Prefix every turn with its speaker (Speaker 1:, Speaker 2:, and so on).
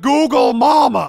Speaker 1: Google Mama.